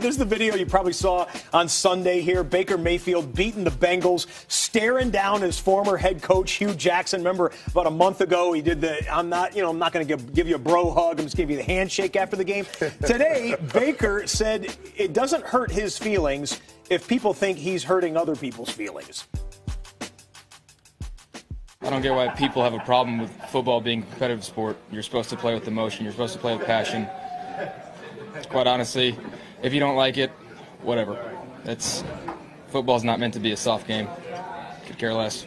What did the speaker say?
This is the video you probably saw on Sunday here. Baker Mayfield beating the Bengals, staring down his former head coach Hue Jackson. Remember about a month ago he did the I'm not, you know, I'm not going to give, give you a bro hug. I'm just give you the handshake after the game. Today, Baker said it doesn't hurt his feelings if people think he's hurting other people's feelings. I don't get why people have a problem with football being a competitive sport. You're supposed to play with emotion. You're supposed to play with passion. Quite honestly, if you don't like it, whatever. It's football's not meant to be a soft game. Could care less.